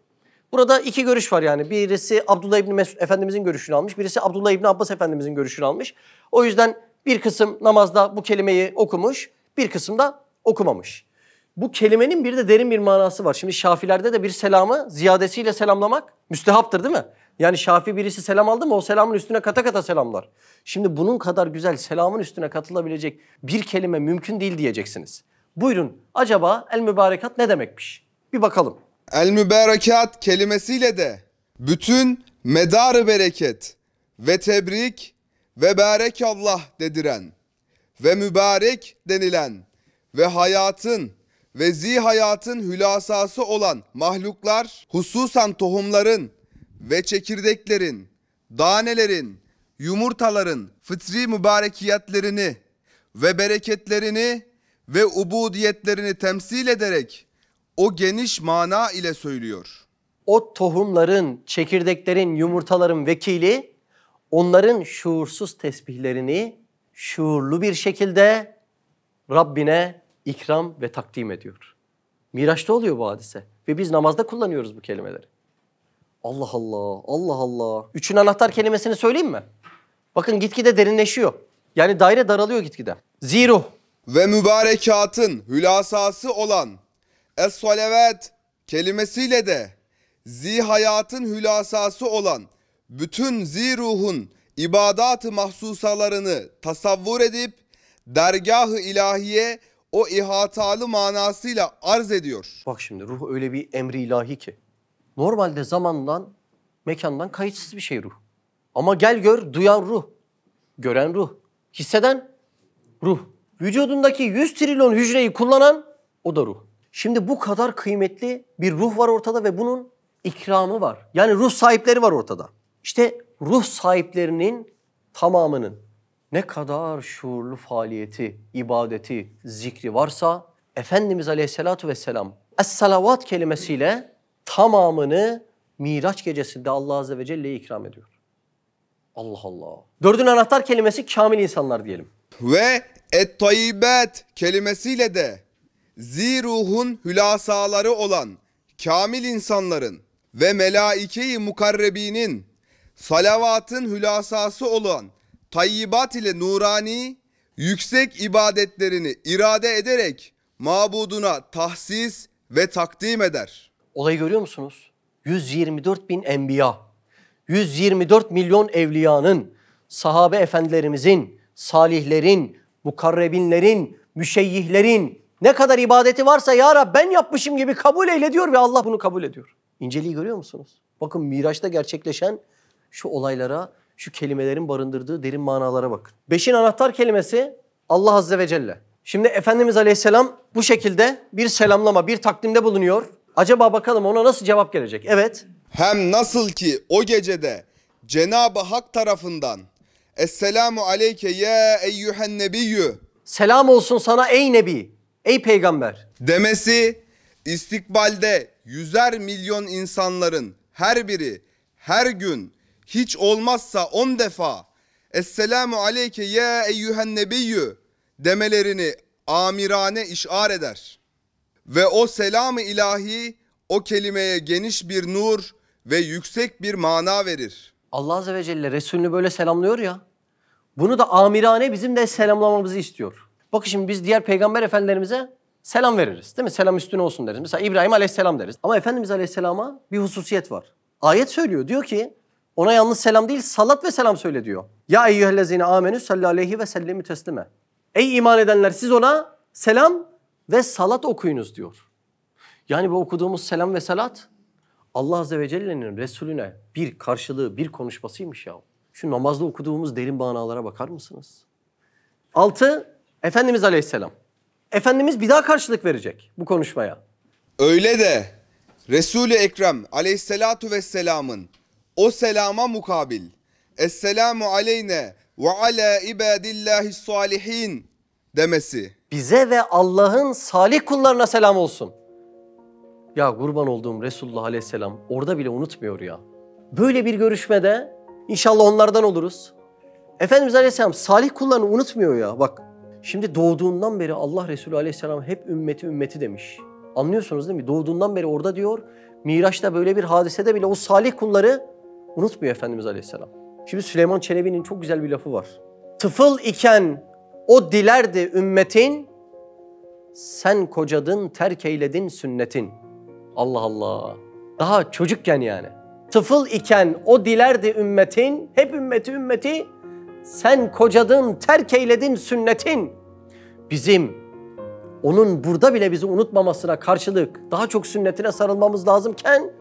Speaker 1: Burada iki görüş var yani. Birisi Abdullah İbni Mesud Efendimizin görüşünü almış. Birisi Abdullah İbni Abbas Efendimizin görüşünü almış. O yüzden bir kısım namazda bu kelimeyi okumuş, bir kısım da okumamış. Bu kelimenin bir de derin bir manası var. Şimdi Şafilerde de bir selamı ziyadesiyle selamlamak müstehaptır değil mi? Yani Şafi birisi selam aldı mı o selamın üstüne kata kata selamlar. Şimdi bunun kadar güzel selamın üstüne katılabilecek bir kelime mümkün değil diyeceksiniz. Buyurun acaba el mübarekat ne demekmiş? Bir bakalım.
Speaker 2: el müberekat kelimesiyle de bütün medarı bereket ve tebrik ve barekallah dediren ve mübarek denilen ve hayatın ve zihayatın hülasası olan mahluklar hususan tohumların ve çekirdeklerin, danelerin, yumurtaların fıtri mübarekiyatlerini ve bereketlerini ve ubudiyetlerini temsil ederek o geniş mana ile söylüyor.
Speaker 1: O tohumların, çekirdeklerin, yumurtaların vekili onların şuursuz tesbihlerini şuurlu bir şekilde Rabbine ikram ve takdim ediyor. Miraç'ta oluyor bu hadise ve biz namazda kullanıyoruz bu kelimeleri. Allah Allah, Allah Allah. Üçün anahtar kelimesini söyleyeyim mi? Bakın gitgide derinleşiyor. Yani daire daralıyor gitgide. Ziruh.
Speaker 2: Ve mübarekatın hülasası olan es-salavat kelimesiyle de zihayatın hülasası olan bütün ziruhun ibadat-ı mahsusalarını tasavvur edip dergah-ı ilahiye o ihatalı manasıyla arz ediyor.
Speaker 1: Bak şimdi ruh öyle bir emri ilahi ki. Normalde zamandan, mekandan kayıtsız bir şey ruh. Ama gel gör duyan ruh. Gören ruh. Hisseden ruh. Vücudundaki 100 trilyon hücreyi kullanan o da ruh. Şimdi bu kadar kıymetli bir ruh var ortada ve bunun ikramı var. Yani ruh sahipleri var ortada. İşte ruh sahiplerinin tamamının ne kadar şuurlu faaliyeti, ibadeti, zikri varsa Efendimiz Aleyhisselatü Vesselam Es-salavat kelimesiyle tamamını Miraç gecesinde Allah Azze ve Celle'ye ikram ediyor. Allah Allah. Dördün anahtar kelimesi kamil insanlar diyelim.
Speaker 2: Ve et-tayyibat kelimesiyle de ziruhun hülasaları olan kamil insanların ve melaike-i mukarrebinin salavatın hülasası olan tayyibat ile nurani yüksek ibadetlerini irade ederek mabuduna tahsis ve takdim eder.
Speaker 1: Olayı görüyor musunuz? 124 bin enbiya, 124 milyon evliyanın, sahabe efendilerimizin, salihlerin, mukarrebinlerin, müşeyyihlerin ne kadar ibadeti varsa ya Rab ben yapmışım gibi kabul eyle diyor ve Allah bunu kabul ediyor. İnceliği görüyor musunuz? Bakın Miraç'ta gerçekleşen şu olaylara, şu kelimelerin barındırdığı derin manalara bakın. Beşin anahtar kelimesi Allah Azze ve Celle. Şimdi Efendimiz Aleyhisselam bu şekilde bir selamlama, bir takdimde bulunuyor. Acaba bakalım ona nasıl cevap gelecek? Evet.
Speaker 2: Hem nasıl ki o gecede Cenab-ı Hak tarafından Esselamu aleyke ya eyyühen nebiyyü
Speaker 1: Selam olsun sana ey Nebi, ey Peygamber.
Speaker 2: demesi istikbalde yüzer milyon insanların her biri her gün hiç olmazsa on defa Esselamu aleyke ya eyyühen nebiyyü demelerini amirane işar eder. Ve o selam-ı ilahi o kelimeye geniş bir nur ve yüksek bir mana verir.
Speaker 1: Allah Azze ve Celle Resulünü böyle selamlıyor ya. Bunu da amirane bizim de selamlamamızı istiyor. Bakın şimdi biz diğer peygamber efendilerimize selam veririz. Değil mi? Selam üstüne olsun deriz. Mesela İbrahim Aleyhisselam deriz. Ama Efendimiz Aleyhisselam'a bir hususiyet var. Ayet söylüyor. Diyor ki ona yalnız selam değil salat ve selam söyle diyor. Ya eyyühellezine amenü salli aleyhi ve sellemi teslime. Ey iman edenler siz ona selam ve salat okuyunuz diyor. Yani bu okuduğumuz selam ve salat Allah Azze ve Celle'nin Resulüne bir karşılığı, bir konuşmasıymış ya. Şu namazda okuduğumuz derin manalara bakar mısınız? Altı, Efendimiz Aleyhisselam. Efendimiz bir daha karşılık verecek bu konuşmaya.
Speaker 2: Öyle de Resul-i Ekrem aleyhissalatu vesselamın o selama mukabil Esselamu aleyne ve ala ibadillahi salihin demesi.
Speaker 1: Bize ve Allah'ın salih kullarına selam olsun. Ya kurban olduğum Resulullah Aleyhisselam orada bile unutmuyor ya. Böyle bir görüşmede inşallah onlardan oluruz. Efendimiz Aleyhisselam salih kullarını unutmuyor ya. Bak şimdi doğduğundan beri Allah Resulü Aleyhisselam hep ümmeti ümmeti demiş. Anlıyorsunuz değil mi? Doğduğundan beri orada diyor. Miraç'ta böyle bir hadisede bile o salih kulları unutmuyor Efendimiz Aleyhisselam. Şimdi Süleyman Çelebi'nin çok güzel bir lafı var. Tıfıl iken o dilerdi ümmetin, sen kocadın terk eyledin sünnetin. Allah Allah. Daha çocukken yani. Tıfıl iken o dilerdi ümmetin, hep ümmeti ümmeti, sen kocadın terk eyledin sünnetin. Bizim onun burada bile bizi unutmamasına karşılık daha çok sünnetine sarılmamız lazımken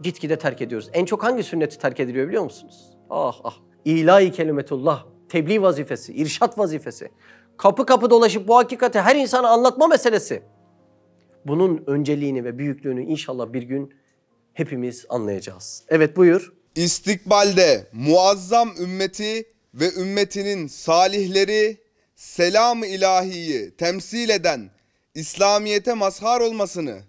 Speaker 1: gitgide terk ediyoruz. En çok hangi sünneti terk ediliyor biliyor musunuz? Ah ah. İlahi kelimetullah, tebliğ vazifesi, irşat vazifesi. Kapı kapı dolaşıp bu hakikati her insana anlatma meselesi. Bunun önceliğini ve büyüklüğünü inşallah bir gün hepimiz anlayacağız. Evet buyur.
Speaker 2: İstikbalde muazzam ümmeti ve ümmetinin salihleri selam-ı ilahiyi temsil eden İslamiyete mazhar olmasını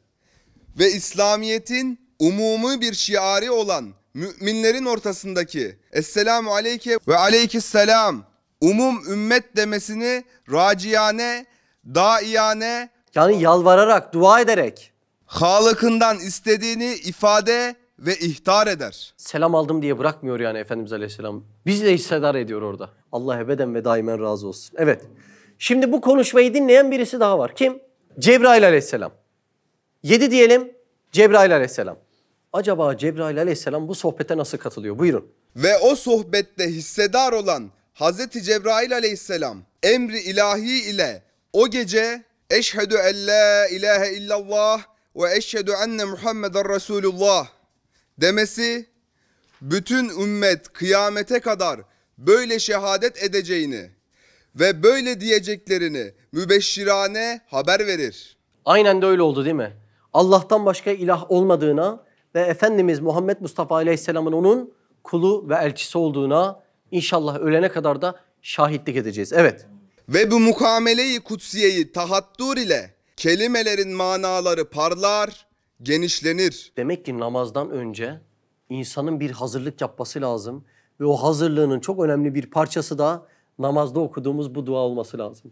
Speaker 2: ve İslamiyet'in umumi bir şiari olan müminlerin ortasındaki Esselamu aleyke ve aleykisselam umum ümmet demesini raciyane, daiyane,
Speaker 1: Yani yalvararak, dua ederek
Speaker 2: Halıkından istediğini ifade ve ihtar eder.
Speaker 1: selam aldım diye bırakmıyor yani Efendimiz Aleyhisselam. Bizi de hissedar ediyor orada. Allah ebeden ve daimen razı olsun. Evet. Şimdi bu konuşmayı dinleyen birisi daha var. Kim? Cebrail Aleyhisselam. Yedi diyelim Cebrail Aleyhisselam. Acaba Cebrail Aleyhisselam bu sohbete nasıl katılıyor? Buyurun.
Speaker 2: Ve o sohbette hissedar olan Hazreti Cebrail aleyhisselam emri ilahi ile o gece Eşhedü en la ilahe illallah ve eşhedü enne Muhammeden Resulullah demesi bütün ümmet kıyamete kadar böyle şehadet edeceğini ve böyle diyeceklerini mübeşşirane haber verir.
Speaker 1: Aynen de öyle oldu değil mi? Allah'tan başka ilah olmadığına ve Efendimiz Muhammed Mustafa Aleyhisselam'ın onun kulu ve elçisi olduğuna inşallah ölene kadar da şahitlik edeceğiz. Evet.
Speaker 2: Ve bu mukamele-i kutsiyeyi tahattur ile kelimelerin manaları parlar, genişlenir.
Speaker 1: Demek ki namazdan önce insanın bir hazırlık yapması lazım. Ve o hazırlığının çok önemli bir parçası da namazda okuduğumuz bu dua olması lazım.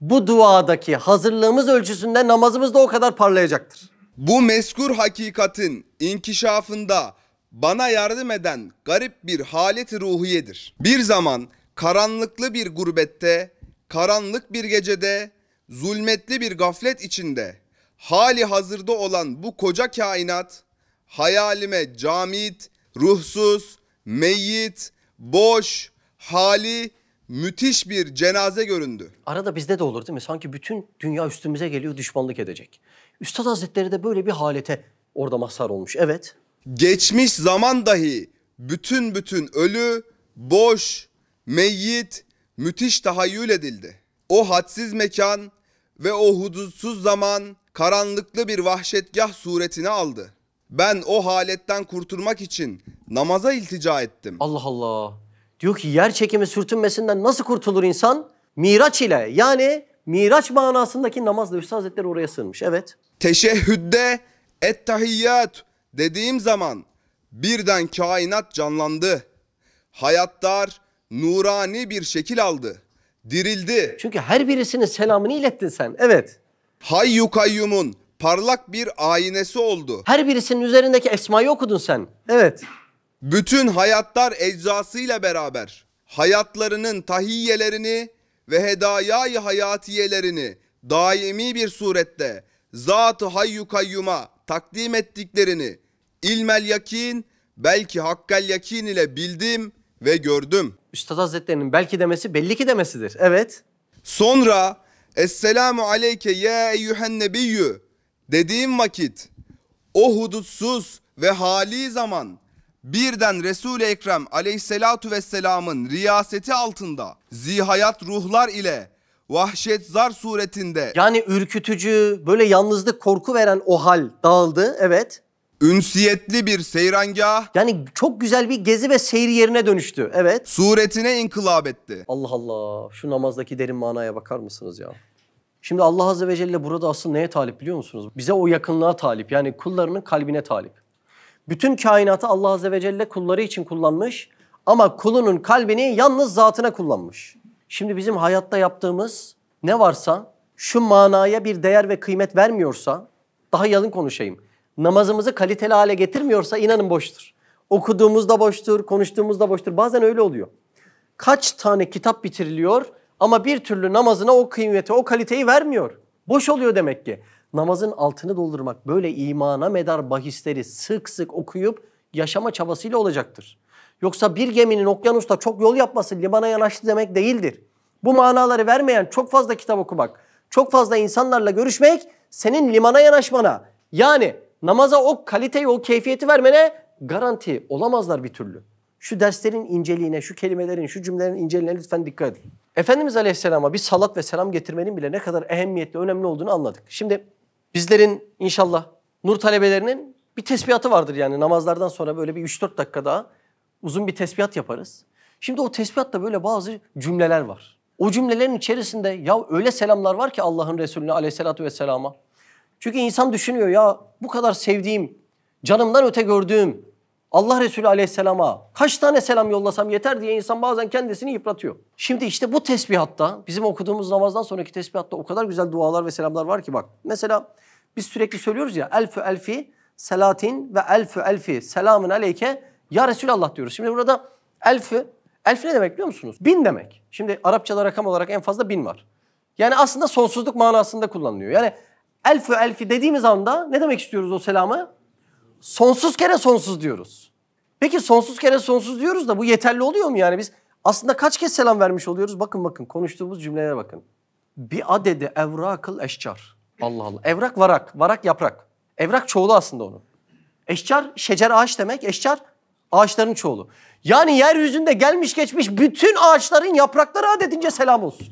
Speaker 1: Bu duadaki hazırlığımız ölçüsünde namazımız da o kadar parlayacaktır.
Speaker 2: Bu meskur hakikatin inkişafında bana yardım eden garip bir halet ruhiyedir. Bir zaman karanlıklı bir gurbette, karanlık bir gecede, zulmetli bir gaflet içinde hali hazırda olan bu koca kainat hayalime camit, ruhsuz, meyyit, boş, hali müthiş bir cenaze göründü.
Speaker 1: Arada bizde de olur değil mi? Sanki bütün dünya üstümüze geliyor düşmanlık edecek. Üstad Hazretleri de böyle bir halete orada mazhar olmuş. Evet.
Speaker 2: Geçmiş zaman dahi bütün bütün ölü, boş, meyyit, müthiş tahayyül edildi. O hadsiz mekan ve o hudutsuz zaman karanlıklı bir vahşetgah suretini aldı. Ben o haletten kurtulmak için namaza iltica ettim.
Speaker 1: Allah Allah. Diyor ki yer çekimi sürtünmesinden nasıl kurtulur insan? Miraç ile yani miraç manasındaki namazla Üstad Hazretleri oraya sığınmış. Evet.
Speaker 2: Teşehhüdde ettahiyyat dediğim zaman birden kainat canlandı. Hayatlar nurani bir şekil aldı. Dirildi.
Speaker 1: Çünkü her birisinin selamını ilettin sen. Evet.
Speaker 2: Hayyu kayyumun parlak bir aynesi oldu.
Speaker 1: Her birisinin üzerindeki esmayı okudun sen. Evet.
Speaker 2: Bütün hayatlar eczasıyla beraber hayatlarının tahiyyelerini ve hedayayı hayatiyelerini daimi bir surette Zat-ı Hayyu Kayyum'a takdim ettiklerini ilmel yakin belki hakkel yakin ile bildim ve gördüm.
Speaker 1: Üstad Hazretleri'nin belki demesi belli ki demesidir. Evet.
Speaker 2: Sonra Esselamu aleyke ya eyyühen nebiyyü dediğim vakit o hudutsuz ve hali zaman birden Resul-i Ekrem aleyhissalatu vesselamın riyaseti altında zihayat ruhlar ile vahşet zar suretinde
Speaker 1: Yani ürkütücü, böyle yalnızlık, korku veren o hal dağıldı. Evet.
Speaker 2: ünsiyetli bir seyrangah
Speaker 1: Yani çok güzel bir gezi ve seyir yerine dönüştü. Evet.
Speaker 2: suretine inkılap etti.
Speaker 1: Allah Allah. Şu namazdaki derin manaya bakar mısınız ya? Şimdi Allah Azze ve Celle burada asıl neye talip biliyor musunuz? Bize o yakınlığa talip. Yani kullarının kalbine talip. Bütün kainatı Allah Azze ve Celle kulları için kullanmış. Ama kulunun kalbini yalnız zatına kullanmış. Şimdi bizim hayatta yaptığımız ne varsa şu manaya bir değer ve kıymet vermiyorsa, daha yalın konuşayım. Namazımızı kaliteli hale getirmiyorsa inanın boştur. Okuduğumuzda boştur, konuştuğumuzda boştur. Bazen öyle oluyor kaç tane kitap bitiriliyor ama bir türlü namazına o kıymeti, o kaliteyi vermiyor. Boş oluyor demek ki. Namazın altını doldurmak böyle imana medar bahisleri sık sık okuyup yaşama çabasıyla olacaktır. Yoksa bir geminin okyanusta çok yol yapması limana yanaştı demek değildir. Bu manaları vermeyen çok fazla kitap okumak, çok fazla insanlarla görüşmek senin limana yanaşmana yani namaza o kaliteyi, o keyfiyeti vermene garanti olamazlar bir türlü. Şu derslerin inceliğine, şu kelimelerin, şu cümlelerin inceliğine lütfen dikkat edin. Efendimiz Aleyhisselam'a bir salat ve selam getirmenin bile ne kadar ehemmiyetli, önemli olduğunu anladık. Şimdi bizlerin inşallah nur talebelerinin bir tesbihatı vardır yani namazlardan sonra böyle bir 3-4 dakika daha uzun bir tesbihat yaparız. Şimdi o tesbihatta böyle bazı cümleler var. O cümlelerin içerisinde ya öyle selamlar var ki Allah'ın Resulüne aleyhissalatu vesselama. Çünkü insan düşünüyor ya bu kadar sevdiğim, canımdan öte gördüğüm Allah Resulü aleyhisselama kaç tane selam yollasam yeter diye insan bazen kendisini yıpratıyor. Şimdi işte bu tesbihatta bizim okuduğumuz namazdan sonraki tesbihatta o kadar güzel dualar ve selamlar var ki bak. Mesela biz sürekli söylüyoruz ya elfü elfi selatin ve elfü elfi selamın aleyke ya Resulallah diyoruz. Şimdi burada elfü, elf ne demek biliyor musunuz? Bin demek. Şimdi Arapçada rakam olarak en fazla bin var. Yani aslında sonsuzluk manasında kullanılıyor. Yani elfü elfi dediğimiz anda ne demek istiyoruz o selamı? Sonsuz kere sonsuz diyoruz. Peki sonsuz kere sonsuz diyoruz da bu yeterli oluyor mu yani biz? Aslında kaç kez selam vermiş oluyoruz? Bakın bakın konuştuğumuz cümlelere bakın. Bi adedi evrakıl eşcar. Allah Allah. Evrak varak. Varak yaprak. Evrak çoğulu aslında onun. Eşcar şecer ağaç demek. Eşcar ağaçların çoğulu. Yani yeryüzünde gelmiş geçmiş bütün ağaçların yaprakları adedince selam olsun.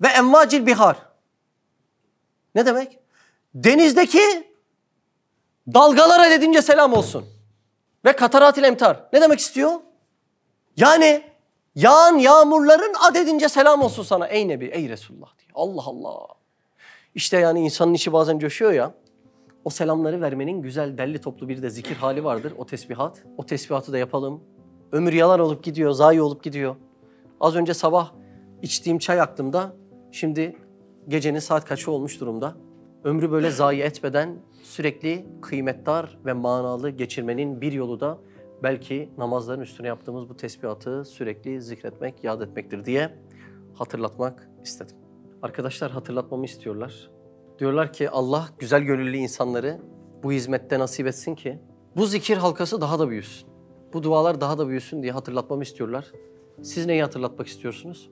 Speaker 1: Ve envacil bihar. Ne demek? Denizdeki dalgalar adedince selam olsun. Ve kataratil emtar. Ne demek istiyor? Yani yağan yağmurların adedince selam olsun sana ey Nebi, ey Resulullah diye. Allah Allah. İşte yani insanın içi bazen coşuyor ya. O selamları vermenin güzel, delli toplu bir de zikir hali vardır. O tesbihat. O tesbihatı da yapalım. Ömür yalan olup gidiyor, zayi olup gidiyor. Az önce sabah içtiğim çay aklımda. Şimdi gecenin saat kaçı olmuş durumda. Ömrü böyle zayi etmeden sürekli kıymetdar ve manalı geçirmenin bir yolu da belki namazların üstüne yaptığımız bu tesbihatı sürekli zikretmek, yad etmektir diye hatırlatmak istedim. Arkadaşlar hatırlatmamı istiyorlar. Diyorlar ki Allah güzel gönüllü insanları bu hizmette nasip etsin ki bu zikir halkası daha da büyüsün. Bu dualar daha da büyüsün diye hatırlatmamı istiyorlar. Siz neyi hatırlatmak istiyorsunuz?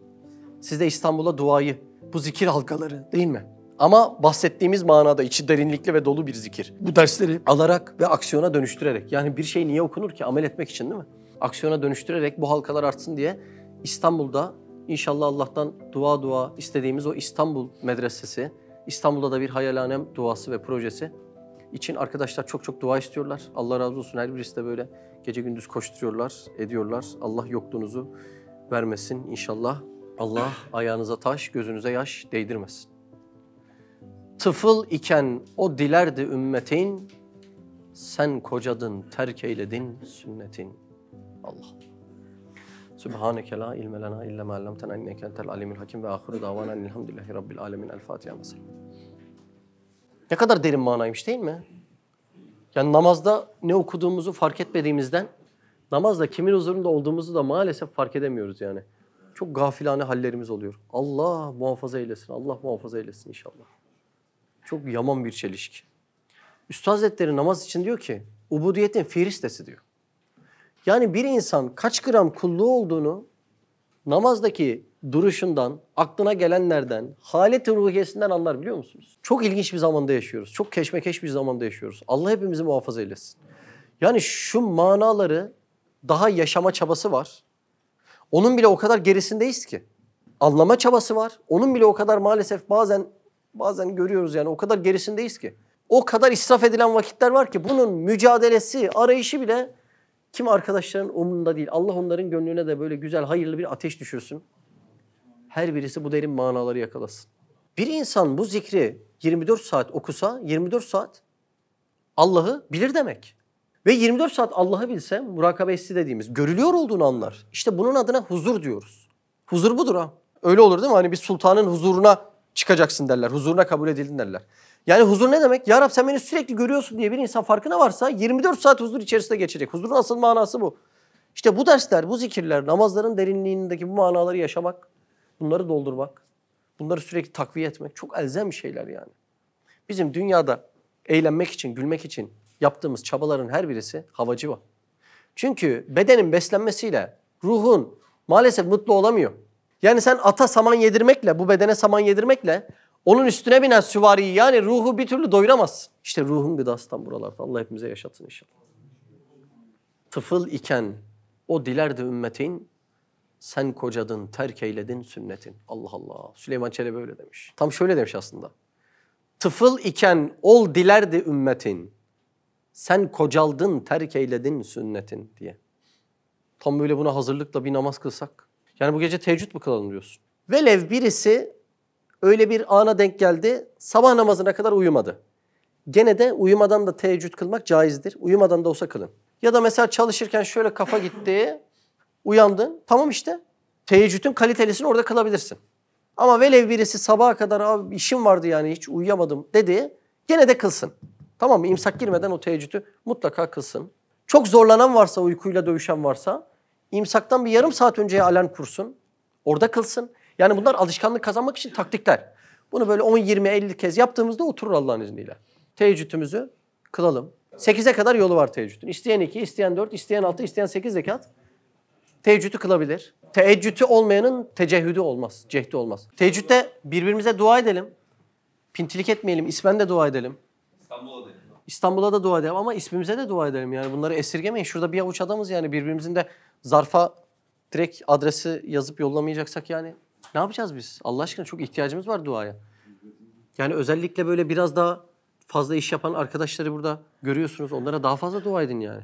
Speaker 1: Siz de İstanbul'a duayı, bu zikir halkaları değil mi? Ama bahsettiğimiz manada içi derinlikli ve dolu bir zikir. Bu dersleri alarak ve aksiyona dönüştürerek. Yani bir şey niye okunur ki? Amel etmek için değil mi? Aksiyona dönüştürerek bu halkalar artsın diye İstanbul'da inşallah Allah'tan dua dua istediğimiz o İstanbul medresesi, İstanbul'da da bir hayalhanem duası ve projesi için arkadaşlar çok çok dua istiyorlar. Allah razı olsun her birisi de böyle gece gündüz koşturuyorlar, ediyorlar. Allah yokluğunuzu vermesin inşallah. Allah ayağınıza taş, gözünüze yaş değdirmesin. Tıfıl iken o dilerdi ümmetin, sen kocadın, terk eyledin sünnetin. Allah. Subhaneke la ilme lena illa ma allamtena inneke entel alimul hakim ve ahiru davana elhamdülillahi rabbil alemin. El Fatiha mesela. Ne kadar derin manaymış değil mi? Yani namazda ne okuduğumuzu fark etmediğimizden namazda kimin huzurunda olduğumuzu da maalesef fark edemiyoruz yani. Çok gafilane hallerimiz oluyor. Allah muhafaza eylesin. Allah muhafaza eylesin inşallah. Çok yaman bir çelişki. Üstad namaz için diyor ki ubudiyetin firistesi diyor. Yani bir insan kaç gram kulluğu olduğunu namazdaki duruşundan, aklına gelenlerden, halet ruhiyesinden anlar biliyor musunuz? Çok ilginç bir zamanda yaşıyoruz. Çok keşmekeş bir zamanda yaşıyoruz. Allah hepimizi muhafaza eylesin. Yani şu manaları daha yaşama çabası var. Onun bile o kadar gerisindeyiz ki. Anlama çabası var. Onun bile o kadar maalesef bazen bazen görüyoruz yani o kadar gerisindeyiz ki. O kadar israf edilen vakitler var ki bunun mücadelesi, arayışı bile kim arkadaşların umurunda değil. Allah onların gönlüne de böyle güzel, hayırlı bir ateş düşürsün. Her birisi bu derin manaları yakalasın. Bir insan bu zikri 24 saat okusa 24 saat Allah'ı bilir demek. Ve 24 saat Allah'ı bilse murakabesi dediğimiz görülüyor olduğunu anlar. İşte bunun adına huzur diyoruz. Huzur budur ha. Öyle olur değil mi? Hani bir sultanın huzuruna çıkacaksın derler. Huzuruna kabul edildin derler. Yani huzur ne demek? Ya Rab sen beni sürekli görüyorsun diye bir insan farkına varsa 24 saat huzur içerisinde geçecek. Huzurun asıl manası bu. İşte bu dersler, bu zikirler, namazların derinliğindeki bu manaları yaşamak, bunları doldurmak, bunları sürekli takviye etmek çok elzem şeyler yani. Bizim dünyada eğlenmek için, gülmek için yaptığımız çabaların her birisi havacı var. Çünkü bedenin beslenmesiyle ruhun maalesef mutlu olamıyor. Yani sen ata saman yedirmekle, bu bedene saman yedirmekle onun üstüne binen süvariyi yani ruhu bir türlü doyuramazsın. İşte ruhun gıdasından buralarda. Allah hepimize yaşatsın inşallah. Tıfıl iken o dilerdi ümmetin, sen kocadın, terk eyledin sünnetin. Allah Allah. Süleyman Çelebi öyle demiş. Tam şöyle demiş aslında. Tıfıl iken ol dilerdi ümmetin, sen kocaldın, terk eyledin sünnetin diye. Tam böyle buna hazırlıkla bir namaz kılsak. Yani bu gece teheccüd mü kılalım diyorsun. Velev birisi öyle bir ana denk geldi, sabah namazına kadar uyumadı. Gene de uyumadan da teheccüd kılmak caizdir. Uyumadan da olsa kılın. Ya da mesela çalışırken şöyle kafa gitti, uyandın. Tamam işte. Teheccüdün kalitelisini orada kılabilirsin. Ama velev birisi sabaha kadar abi işim vardı yani hiç uyuyamadım dedi. Gene de kılsın. Tamam mı? İmsak girmeden o teheccüdü mutlaka kılsın. Çok zorlanan varsa, uykuyla dövüşen varsa imsaktan bir yarım saat önceye alarm kursun. Orada kılsın. Yani bunlar alışkanlık kazanmak için taktikler. Bunu böyle 10, 20, 50 kez yaptığımızda oturur Allah'ın izniyle. Teheccüdümüzü kılalım. 8'e kadar yolu var teheccüdün. İsteyen 2, isteyen 4, isteyen 6, isteyen 8 rekat teheccüdü kılabilir. Teheccüdü olmayanın tecehhüdü olmaz, cehdi olmaz. Teheccüde birbirimize dua edelim. Pintilik etmeyelim, ismen de dua edelim. İstanbul'a da dua edelim ama ismimize de dua edelim. Yani bunları esirgemeyin. Şurada bir avuç adamız yani birbirimizin de zarfa direkt adresi yazıp yollamayacaksak yani ne yapacağız biz? Allah aşkına çok ihtiyacımız var duaya. Yani özellikle böyle biraz daha fazla iş yapan arkadaşları burada görüyorsunuz. Onlara daha fazla dua edin yani.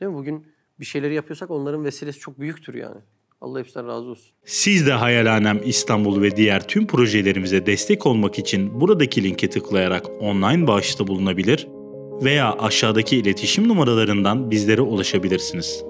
Speaker 1: Değil mi? Bugün bir şeyleri yapıyorsak onların vesilesi çok büyüktür yani. Allah hepsinden razı olsun.
Speaker 3: Siz de Hayalhanem İstanbul ve diğer tüm projelerimize destek olmak için buradaki linke tıklayarak online bağışta bulunabilir veya aşağıdaki iletişim numaralarından bizlere ulaşabilirsiniz.